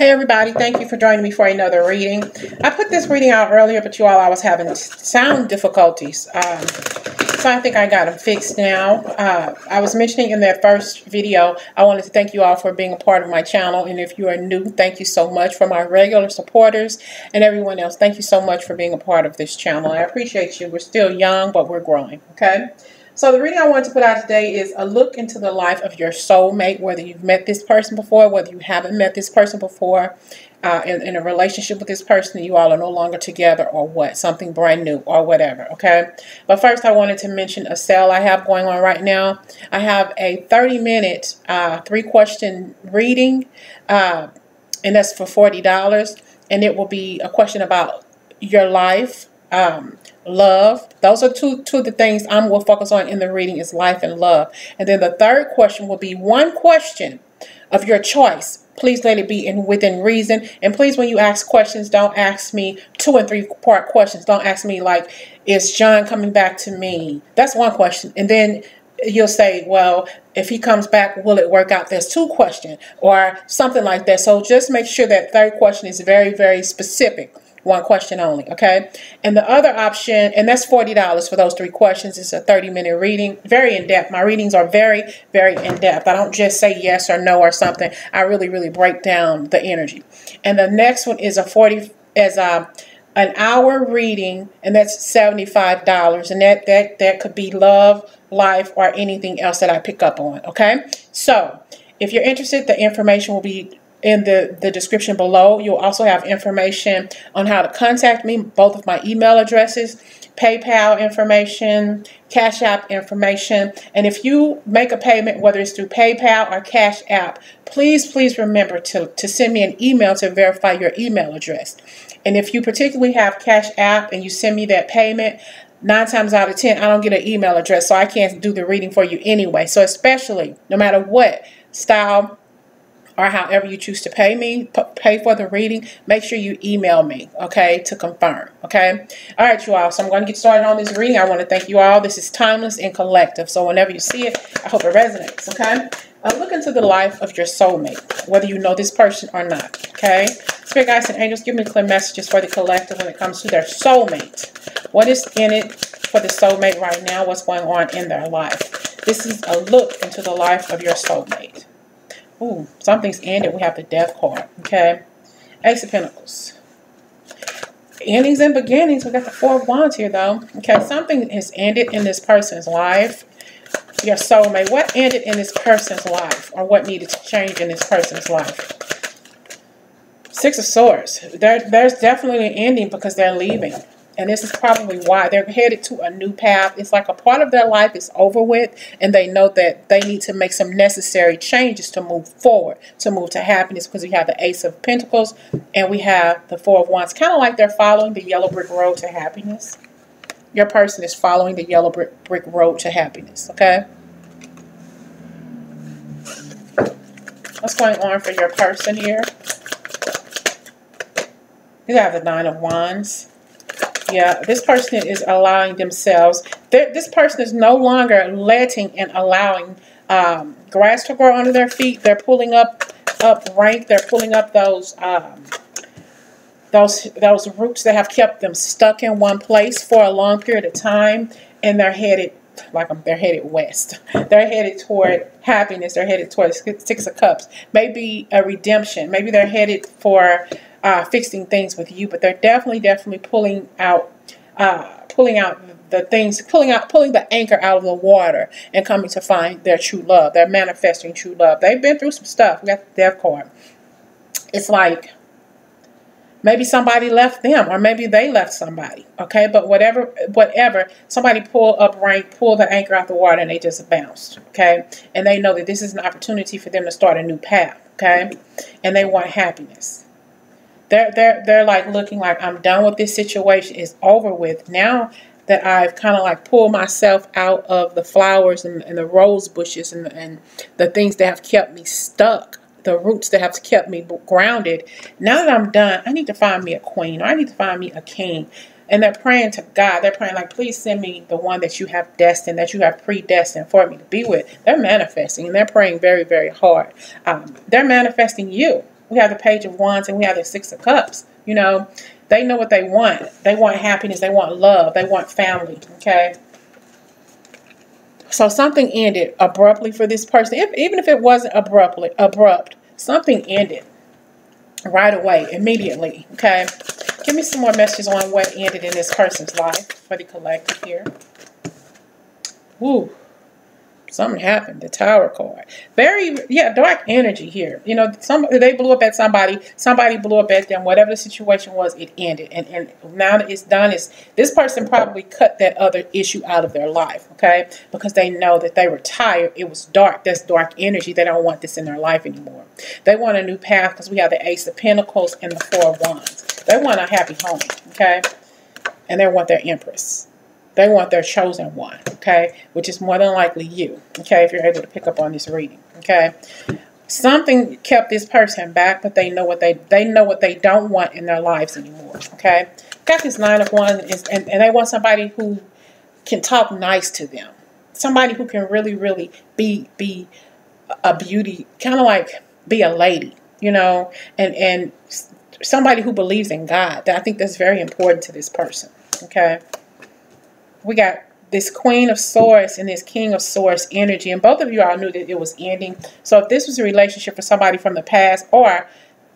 Hey everybody, thank you for joining me for another reading. I put this reading out earlier, but you all, I was having sound difficulties. Um, so I think I got them fixed now. Uh, I was mentioning in that first video, I wanted to thank you all for being a part of my channel. And if you are new, thank you so much. For my regular supporters and everyone else, thank you so much for being a part of this channel. I appreciate you. We're still young, but we're growing, okay? So the reading I wanted to put out today is a look into the life of your soulmate, whether you've met this person before, whether you haven't met this person before, uh, in, in, a relationship with this person, you all are no longer together or what, something brand new or whatever, okay? But first I wanted to mention a sale I have going on right now. I have a 30-minute uh, three-question reading, uh, and that's for $40, and it will be a question about your life, um, love. Those are two, two of the things I'm going to focus on in the reading is life and love. And then the third question will be one question of your choice. Please let it be in within reason. And please, when you ask questions, don't ask me two and three part questions. Don't ask me like, is John coming back to me? That's one question. And then you'll say, well, if he comes back, will it work out? There's two questions or something like that. So just make sure that third question is very, very specific one question only, okay? And the other option, and that's $40 for those three questions. It's a 30-minute reading, very in-depth. My readings are very, very in-depth. I don't just say yes or no or something. I really, really break down the energy. And the next one is a 40, as a, an hour reading, and that's $75. And that, that, that could be love, life, or anything else that I pick up on, okay? So, if you're interested, the information will be in the, the description below. You'll also have information on how to contact me, both of my email addresses, PayPal information, Cash App information. And if you make a payment, whether it's through PayPal or Cash App, please, please remember to, to send me an email to verify your email address. And if you particularly have Cash App and you send me that payment, nine times out of ten, I don't get an email address, so I can't do the reading for you anyway. So especially, no matter what style or however you choose to pay me, pay for the reading, make sure you email me, okay, to confirm, okay? All right, you all, so I'm going to get started on this reading. I want to thank you all. This is timeless and collective, so whenever you see it, I hope it resonates, okay? Uh, look into the life of your soulmate, whether you know this person or not, okay? Spirit guides and angels, give me clear messages for the collective when it comes to their soulmate. What is in it for the soulmate right now? What's going on in their life? This is a look into the life of your soulmate. Ooh, something's ended. We have the death card. Okay. Ace of Pentacles. Endings and beginnings. We got the Four of Wands here, though. Okay, something has ended in this person's life. Your soulmate. What ended in this person's life? Or what needed to change in this person's life? Six of Swords. There, there's definitely an ending because they're leaving. And this is probably why they're headed to a new path. It's like a part of their life is over with, and they know that they need to make some necessary changes to move forward, to move to happiness, because we have the Ace of Pentacles and we have the Four of Wands. Kind of like they're following the yellow brick road to happiness. Your person is following the yellow brick, brick road to happiness, okay? What's going on for your person here? You have the Nine of Wands. Yeah, this person is allowing themselves, this person is no longer letting and allowing um, grass to grow under their feet. They're pulling up, up rank. They're pulling up those, um, those, those roots that have kept them stuck in one place for a long period of time. And they're headed, like they're headed west. They're headed toward happiness. They're headed toward Six of Cups. Maybe a redemption. Maybe they're headed for uh, fixing things with you, but they're definitely, definitely pulling out, uh, pulling out the things, pulling out, pulling the anchor out of the water and coming to find their true love. They're manifesting true love. They've been through some stuff. We got the death card. It's like maybe somebody left them or maybe they left somebody. Okay, but whatever, whatever, somebody pull up rank, pull the anchor out of the water and they just bounced. Okay, and they know that this is an opportunity for them to start a new path. Okay, and they want happiness. They're, they're, they're like looking like I'm done with this situation. It's over with. Now that I've kind of like pulled myself out of the flowers and, and the rose bushes and, and the things that have kept me stuck, the roots that have kept me grounded. Now that I'm done, I need to find me a queen or I need to find me a king. And they're praying to God. They're praying like, please send me the one that you have destined, that you have predestined for me to be with. They're manifesting and they're praying very, very hard. Um, they're manifesting you we have the Page of Wands and we have the Six of Cups. You know, they know what they want. They want happiness. They want love. They want family. Okay. So something ended abruptly for this person. If, even if it wasn't abruptly abrupt, something ended right away, immediately. Okay. Give me some more messages on what ended in this person's life for the collective here. Woo something happened. The Tower card, very yeah, dark energy here. You know, some they blew up at somebody, somebody blew up at them. Whatever the situation was, it ended, and and now that it's done, is this person probably cut that other issue out of their life, okay? Because they know that they were tired. It was dark. That's dark energy. They don't want this in their life anymore. They want a new path because we have the Ace of Pentacles and the Four of Wands. They want a happy home, okay? And they want their Empress. They want their chosen one, okay? Which is more than likely you, okay? If you're able to pick up on this reading, okay? Something kept this person back, but they know what they they know what they don't want in their lives anymore, okay? Got this nine of wands, and, and they want somebody who can talk nice to them, somebody who can really, really be be a beauty, kind of like be a lady, you know, and and somebody who believes in God. I think that's very important to this person, okay? We got this Queen of Swords and this King of Swords energy. And both of you all knew that it was ending. So if this was a relationship for somebody from the past or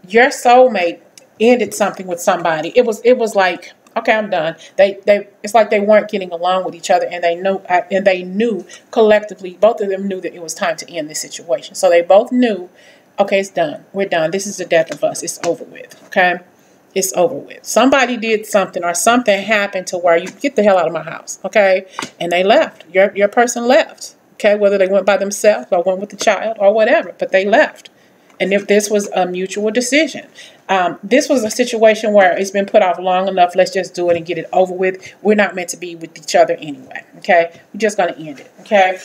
your soulmate ended something with somebody, it was it was like, okay, I'm done. They they it's like they weren't getting along with each other and they knew uh, and they knew collectively, both of them knew that it was time to end this situation. So they both knew, okay, it's done. We're done. This is the death of us. It's over with. Okay it's over with. Somebody did something or something happened to where you get the hell out of my house, okay? And they left. Your, your person left, okay? Whether they went by themselves or went with the child or whatever, but they left. And if this was a mutual decision, um, this was a situation where it's been put off long enough. Let's just do it and get it over with. We're not meant to be with each other anyway, okay? We're just going to end it, okay?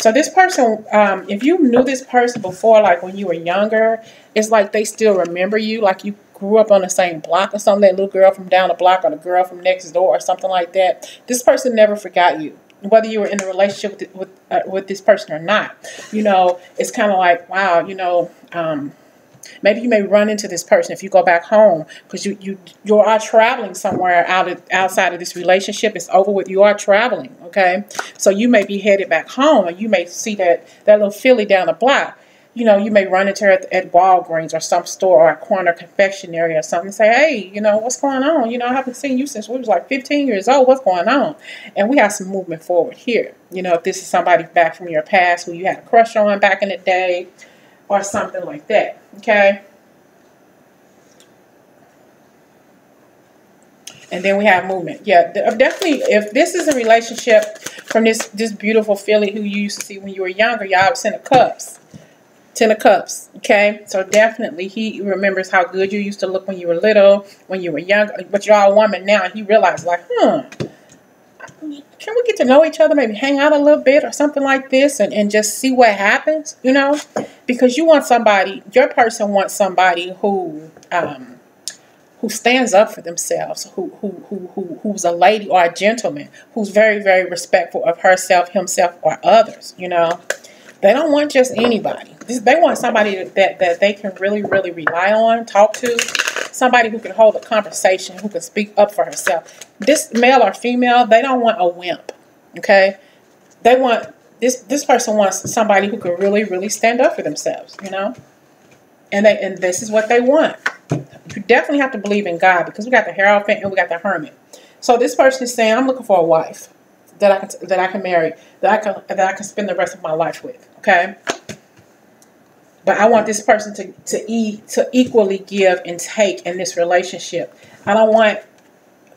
So this person, um, if you knew this person before, like when you were younger, it's like they still remember you, like you grew up on the same block or something, that little girl from down the block or the girl from next door or something like that. This person never forgot you, whether you were in a relationship with with, uh, with this person or not. You know, it's kind of like, wow, you know, um, Maybe you may run into this person if you go back home because you, you you are traveling somewhere out of, outside of this relationship. It's over with. You are traveling, okay? So you may be headed back home and you may see that, that little filly down the block. You know, you may run into her at, at Walgreens or some store or a corner confectionery or something and say, hey, you know, what's going on? You know, I haven't seen you since we was like 15 years old. What's going on? And we have some movement forward here. You know, if this is somebody back from your past who you had a crush on back in the day, or something like that. Okay. And then we have movement. Yeah, uh, definitely. If this is a relationship from this this beautiful filly who you used to see when you were younger, y'all Ten of Cups. Ten of Cups. Okay, so definitely he remembers how good you used to look when you were little, when you were younger. But you're a woman now, and he realized like, hmm, can we get to know each other, maybe hang out a little bit or something like this and, and just see what happens, you know? Because you want somebody, your person wants somebody who um, who stands up for themselves, who, who, who, who, who's a lady or a gentleman, who's very, very respectful of herself, himself, or others, you know? They don't want just anybody. They want somebody that, that they can really, really rely on, talk to, somebody who can hold a conversation, who can speak up for herself. This male or female, they don't want a wimp. Okay? They want this this person wants somebody who can really, really stand up for themselves, you know? And they and this is what they want. You definitely have to believe in God because we got the Hierophant and we got the Hermit. So this person is saying, I'm looking for a wife that I can that I can marry, that I can that I can spend the rest of my life with. Okay. But I want this person to to e to equally give and take in this relationship. I don't want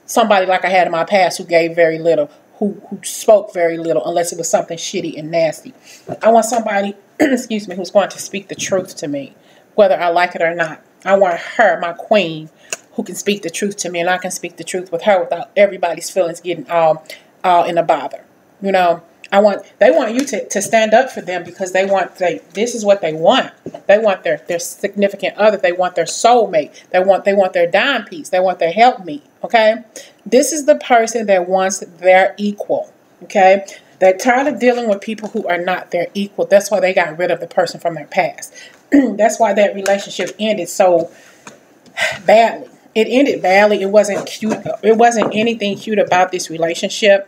somebody like I had in my past who gave very little, who who spoke very little, unless it was something shitty and nasty. I want somebody, excuse me, who's going to speak the truth to me, whether I like it or not. I want her, my queen, who can speak the truth to me, and I can speak the truth with her without everybody's feelings getting all all in a bother. You know, I want they want you to, to stand up for them because they want they this is what they want. They want their their significant other. They want their soulmate. They want they want their dime piece. They want their help helpmeet. Okay, this is the person that wants their equal. Okay, they're tired of dealing with people who are not their equal. That's why they got rid of the person from their past. That's why that relationship ended so badly. It ended badly. It wasn't cute. It wasn't anything cute about this relationship.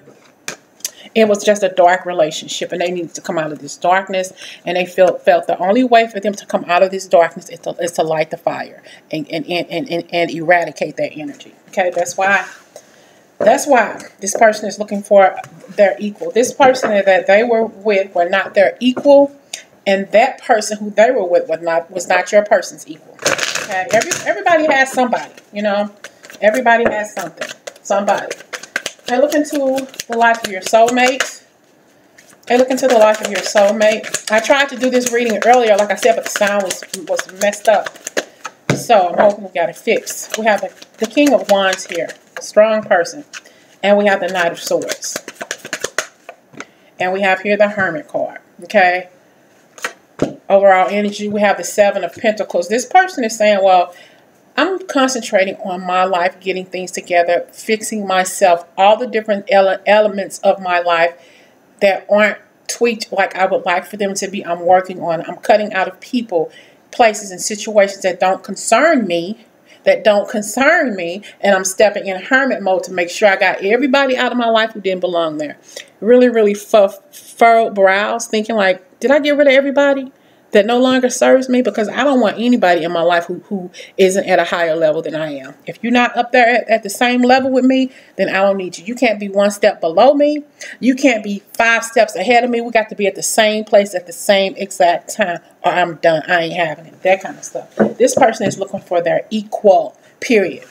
It was just a dark relationship, and they needed to come out of this darkness. And they felt felt the only way for them to come out of this darkness is to, is to light the fire and and, and, and and eradicate that energy. Okay, that's why that's why this person is looking for their equal. This person that they were with were not their equal, and that person who they were with was not was not your person's equal. Okay, Every, everybody has somebody, you know. Everybody has something, somebody. They look into the life of your soulmate. They look into the life of your soulmate. I tried to do this reading earlier, like I said, but the sound was was messed up. So I'm hoping we got it fixed. We have the, the King of Wands here strong person. And we have the Knight of Swords. And we have here the Hermit card. Okay. Overall energy, we have the Seven of Pentacles. This person is saying, well, I'm concentrating on my life, getting things together, fixing myself, all the different ele elements of my life that aren't tweaked like I would like for them to be. I'm working on. I'm cutting out of people, places, and situations that don't concern me that don't concern me and I'm stepping in hermit mode to make sure I got everybody out of my life who didn't belong there. Really, really furrowed brows thinking like, did I get rid of everybody? That no longer serves me because I don't want anybody in my life who, who isn't at a higher level than I am. If you're not up there at, at the same level with me, then I don't need you. You can't be one step below me. You can't be five steps ahead of me. We got to be at the same place at the same exact time or I'm done. I ain't having it. That kind of stuff. This person is looking for their equal, period.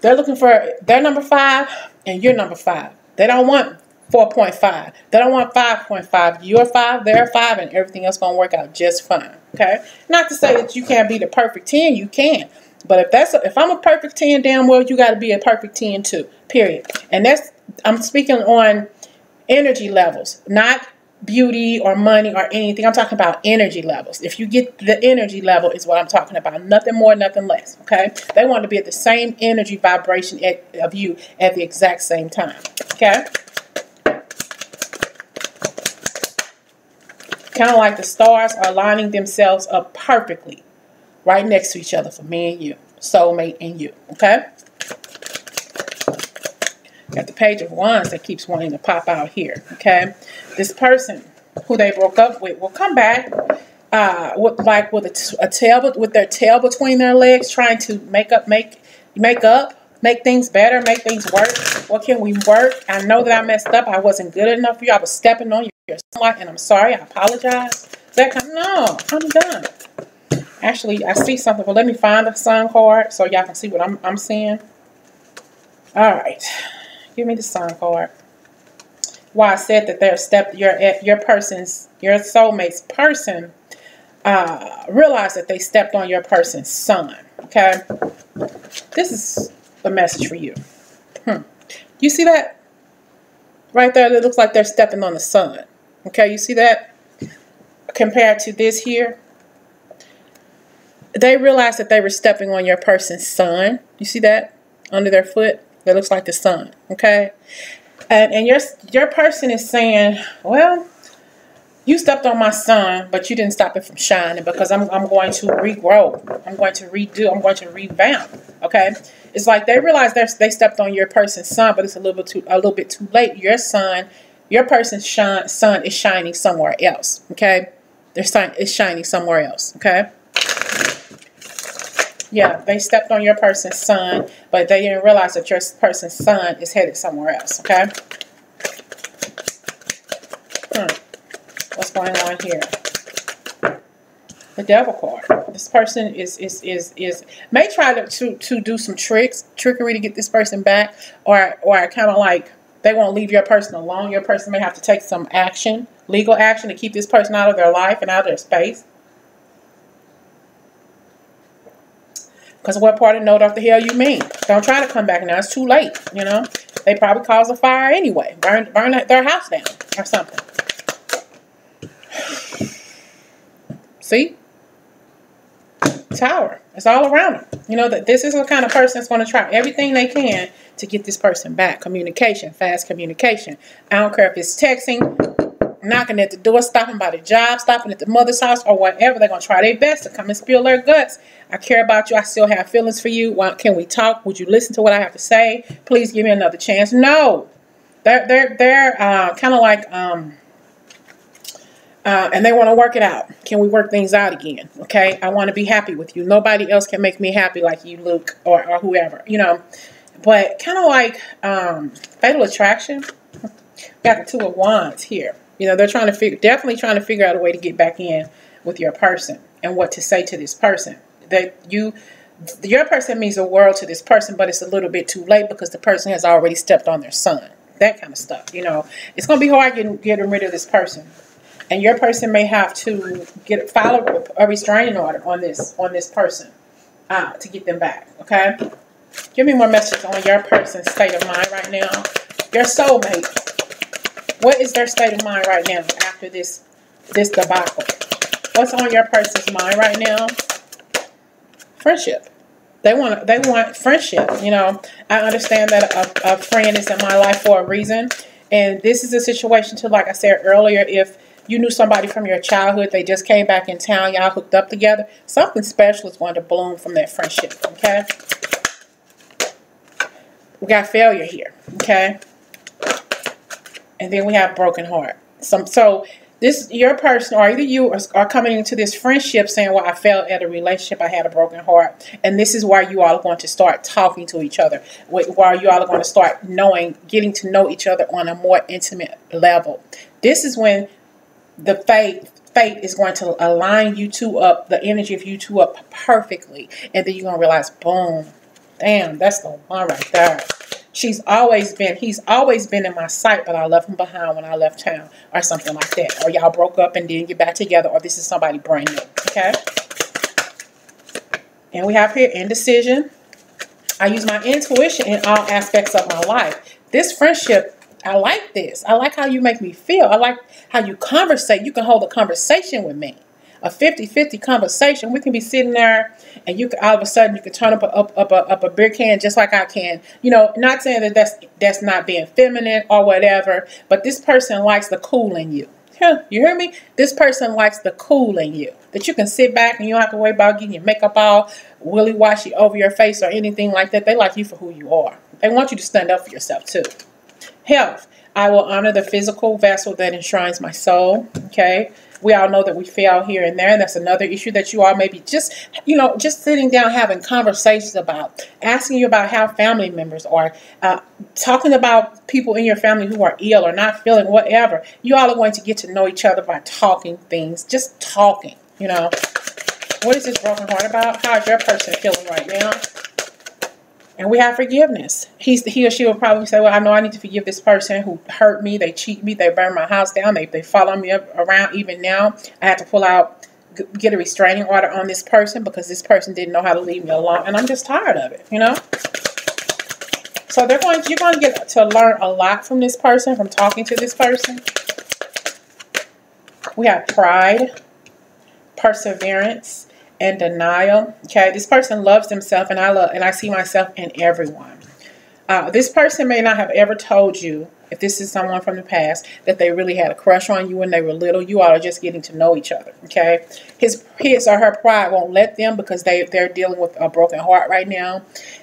They're looking for their number five and you're number five. They don't want 4.5. They don't want 5.5. You're 5, they're 5, and everything else going to work out just fine. Okay? Not to say that you can't be the perfect 10. You can. But if that's a, if I'm a perfect 10, damn well, you got to be a perfect 10 too. Period. And that's, I'm speaking on energy levels, not beauty or money or anything. I'm talking about energy levels. If you get the energy level is what I'm talking about. Nothing more, nothing less. Okay? They want to be at the same energy vibration at, of you at the exact same time. Okay? Kind of like the stars are lining themselves up perfectly right next to each other for me and you, soulmate and you, okay? Got the page of wands that keeps wanting to pop out here, okay? This person who they broke up with will come back uh, with like with a, a tail with their tail between their legs, trying to make up, make make up, make things better, make things work. What can we work? I know that I messed up. I wasn't good enough for you. I was stepping on you and I'm sorry, I apologize. That kind of, no, I'm done. Actually, I see something, but let me find the sun card so y'all can see what I'm, I'm seeing. All right, give me the sun card. Why I said that their step, your your person's, your soulmate's person, uh, that they stepped on your person's sun. Okay, this is a message for you. Hmm. You see that right there? It looks like they're stepping on the sun. Okay, you see that? Compared to this here. They realized that they were stepping on your person's sun. You see that? Under their foot? That looks like the sun. Okay? And, and your, your person is saying, well, you stepped on my sun, but you didn't stop it from shining because I'm, I'm going to regrow. I'm going to redo. I'm going to revamp. Okay? It's like they realize they stepped on your person's sun, but it's a little bit too a little bit too late. Your sun your person's shine, sun is shining somewhere else, okay? Their sun is shining somewhere else, okay? Yeah, they stepped on your person's sun, but they didn't realize that your person's sun is headed somewhere else, okay? Hmm. What's going on here? The devil card. This person is is is is may try to to, to do some tricks, trickery to get this person back, or or kind of like they won't leave your person alone. Your person may have to take some action, legal action, to keep this person out of their life and out of their space. Because what part of no what the hell you mean? Don't try to come back now. It's too late, you know. They probably cause a fire anyway. Burn, burn their house down or something. See? Tower. It's all around them. You know, that this is the kind of person that's going to try everything they can to get this person back. Communication, fast communication. I don't care if it's texting, knocking at the door, stopping by the job, stopping at the mother's house, or whatever. They're going to try their best to come and spill their guts. I care about you. I still have feelings for you. Why, can we talk? Would you listen to what I have to say? Please give me another chance. No. They're, they're, they're uh, kind of like... Um, uh, and they want to work it out. Can we work things out again? Okay, I want to be happy with you. Nobody else can make me happy like you, Luke, or, or whoever. You know, but kind of like um, Fatal Attraction. Got the Two of Wands here. You know, they're trying to figure, definitely trying to figure out a way to get back in with your person and what to say to this person. That you, your person means the world to this person, but it's a little bit too late because the person has already stepped on their sun. That kind of stuff. You know, it's going to be hard getting, getting rid of this person and your person may have to get file a, restraining order on this on this person uh, to get them back. Okay, give me more messages on your person's state of mind right now. Your soulmate. What is their state of mind right now after this this debacle? What's on your person's mind right now? Friendship. They want they want friendship. You know, I understand that a, a friend is in my life for a reason, and this is a situation to, Like I said earlier, if you knew somebody from your childhood, they just came back in town, y'all hooked up together, something special is going to bloom from that friendship, okay? We got failure here, okay? And then we have broken heart. Some, so this your person or either you are, are, coming into this friendship saying well i failed at a relationship i had a broken heart and this is why you all are going to start talking to each other why you all are going to start knowing getting to know each other on a more intimate level this is when the fate fate is going to align you two up, the energy of you two up perfectly. And then you're going to realize, boom, damn, that's the one right there. She's always been, he's always been in my sight, but I left him behind when I left town or something like that. Or y'all broke up and didn't get back together or this is somebody brand new, okay? And we have here indecision. I use my intuition in all aspects of my life. This friendship I like this. I like how you make me feel. I like how you conversate. You can hold a conversation with me. A 50-50 conversation. We can be sitting there and you can all of a sudden you can turn up a, up, up, a, up a beer can just like I can. You know, not saying that that's, that's not being feminine or whatever, but this person likes the cool in you. You hear me? This person likes the cool in you. That you can sit back and you don't have to worry about getting your makeup all willy washy over your face or anything like that. They like you for who you are. They want you to stand up for yourself too. Health. I will honor the physical vessel that enshrines my soul. Okay. We all know that we fail here and there. And that's another issue that you all maybe just, you know, just sitting down having conversations about, asking you about how family members are, uh, talking about people in your family who are ill or not feeling whatever. You all are going to get to know each other by talking things, just talking, you know. What is this broken heart about? How is your person feeling right now? And we have forgiveness. He's he or she will probably say, "Well, I know I need to forgive this person who hurt me. They cheat me. They burn my house down. They they follow me up around. Even now, I have to pull out, get a restraining order on this person because this person didn't know how to leave me alone, and I'm just tired of it. You know." So they're going. You're going to get to learn a lot from this person, from talking to this person. We have pride, perseverance, and denial. Okay, this person loves themselves, and I love, and I see myself in everyone. Uh, this person may not have ever told you, if this is someone from the past, that they really had a crush on you when they were little. You all are just getting to know each other. Okay, his his or her pride won't let them because they they're dealing with a broken heart right now,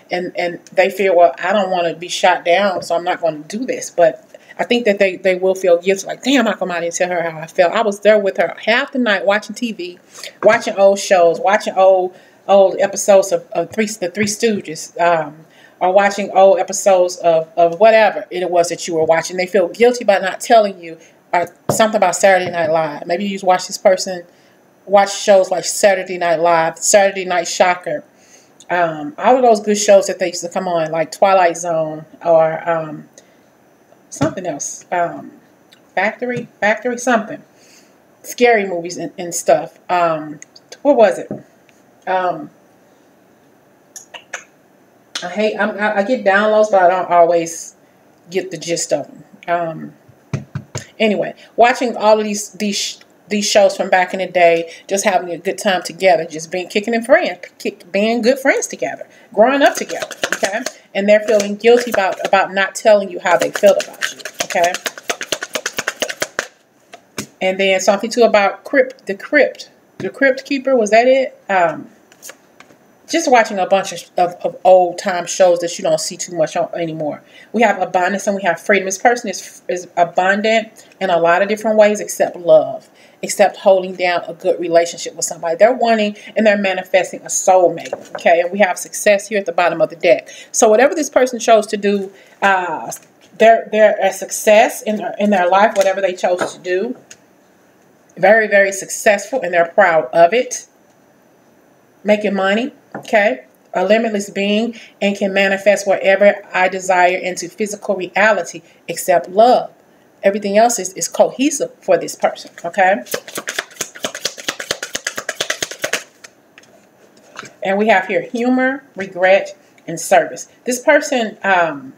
and and they feel well, I don't want to be shot down, so I'm not going to do this. But I think that they, they will feel guilty. Like, damn, I come out and tell her how I felt. I was there with her half the night watching TV, watching old shows, watching old old episodes of, of three the Three Stooges, um, or watching old episodes of, of whatever it was that you were watching. They feel guilty by not telling you or uh, something about Saturday Night Live. Maybe you just watch this person watch shows like Saturday Night Live, Saturday Night Shocker. Um, all of those good shows that they used to come on, like Twilight Zone or um, something else. Um, factory, factory, something. Scary movies and, and stuff. Um, what was it? Um, I hate. I, I get downloads, but I don't always get the gist of them. Um, anyway, watching all of these these these shows from back in the day, just having a good time together, just being kicking and friends, kick, being good friends together, growing up together, okay? And they're feeling guilty about, about not telling you how they feel about you, okay? And then something too about crypt, the crypt, the crypt keeper. Was that it? Um, just watching a bunch of, of, of, old time shows that you don't see too much anymore. We have abundance and we have freedom. This person is, is abundant in a lot of different ways except love, except holding down a good relationship with somebody. They're wanting and they're manifesting a soulmate. Okay, and we have success here at the bottom of the deck. So whatever this person chose to do, uh, they're, they're a success in their, in their life, whatever they chose to do. Very, very successful and they're proud of it. Making money okay? A limitless being and can manifest whatever I desire into physical reality except love. Everything else is, is cohesive for this person, okay? And we have here humor, regret, and service. This person, um,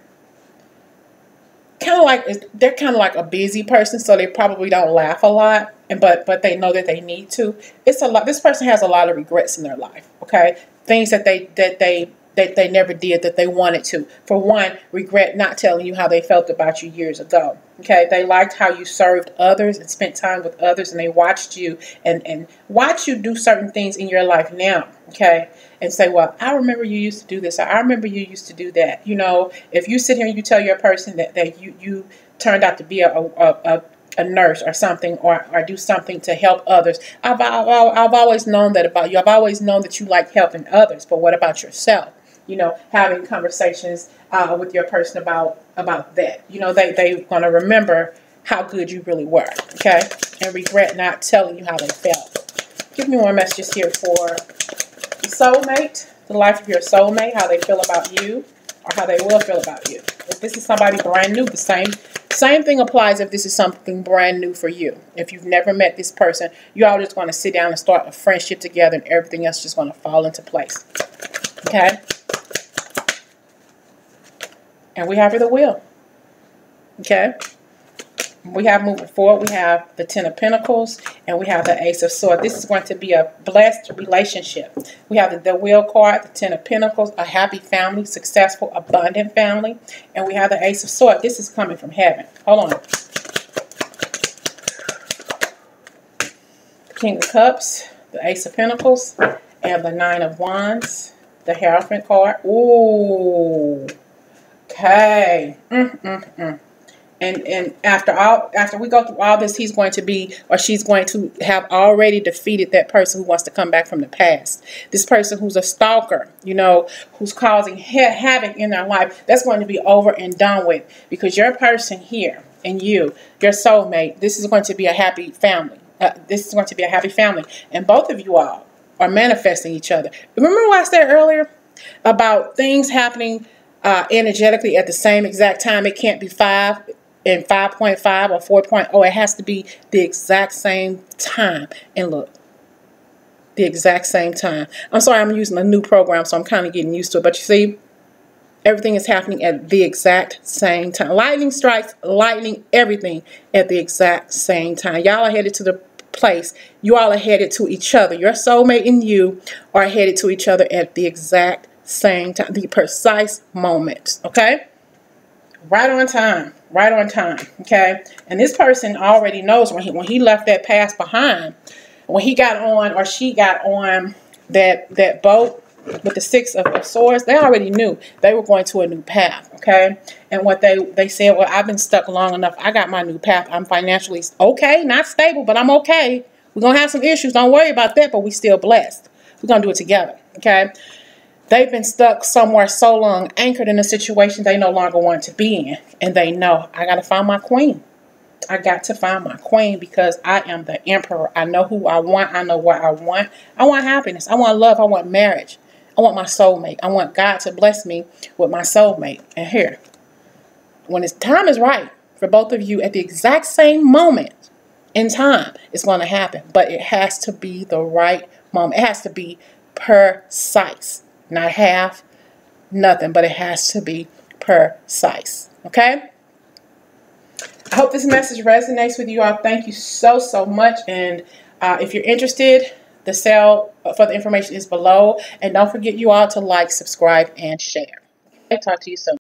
kind of like they're kind of like a busy person, so they probably don't laugh a lot, and but but they know that they need to. It's a lot. This person has a lot of regrets in their life. Okay, things that they that they that they never did that they wanted to. For one, regret not telling you how they felt about you years ago. Okay, they liked how you served others and spent time with others, and they watched you and and watch you do certain things in your life now. Okay, and say, well, I remember you used to do this. I remember you used to do that. You know, if you sit here and you tell your person that that you you turned out to be a, a, a a nurse or something or, or do something to help others. I've, I've, I've always known that about you. I've always known that you like helping others, but what about yourself? You know, having conversations uh, with your person about about that. You know, they, they're to remember how good you really were, okay? And regret not telling you how they felt. Give me more messages here for soulmate, the life of your soulmate, how they feel about you or how they will feel about you. If this is somebody brand new, the same same thing applies if this is something brand new for you. If you've never met this person, you all just going to sit down and start a friendship together and everything else just going to fall into place. Okay? And we have the wheel. Okay? we have moving forward, we have the Ten of Pentacles and we have the Ace of Swords. This is going to be a blessed relationship. We have the, the Wheel card, the Ten of Pentacles, a happy family, successful, abundant family. And we have the Ace of Swords. This is coming from heaven. Hold on. King of Cups, the Ace of Pentacles, and the Nine of Wands, the Hierophant card. Ooh. Okay. Mm, mm, mm. And and after all after we go through all this he's going to be or she's going to have already defeated that person who wants to come back from the past. This person who's a stalker you know who's causing ha havoc in their life that's going to be over and done with. Because your person here and you your soulmate this is going to be a happy family. Uh, this is going to be a happy family. And both of you all are manifesting each other. Remember what i said earlier about things happening uh, energetically at the same exact time it can't be five and 5.5 or 4.0, it has to be the exact same time. And look, the exact same time. I'm sorry, I'm using a new program, so I'm kind of getting used to it. But you see, everything is happening at the exact same time. Lightning strikes, lightning, everything at the exact same time. Y'all are headed to the place. You all are headed to each other. Your soulmate and you are headed to each other at the exact same time, the precise moment. Okay? Right on time right on time. Okay, and this person already knows when he when he left that past behind, when he got on or she got on that that boat with the six of, of swords, they already knew they were going to a new path. Okay, and what they they said, well, I've been stuck long enough. I got my new path. I'm financially okay, not stable, but I'm okay. We're gonna have some issues. Don't worry about that, but we still blessed. We're gonna do it together. Okay. They've been stuck somewhere so long, anchored in a situation they no longer want to be in. And they know, I got to find my queen. I got to find my queen because I am the emperor. I know who I want. I know what I want. I want happiness. I want love. I want marriage. I want my soulmate. I want God to bless me with my soulmate. And here, when it's time is right for both of you at the exact same moment in time, it's going to happen. But it has to be the right moment. It has to be precise not half, nothing, but it has to be precise. Okay? I hope this message resonates with you all. Thank you so, so much. And uh, if you're interested, the sale for the information is below. And don't forget you all to like, subscribe, and share. Okay, talk to you soon.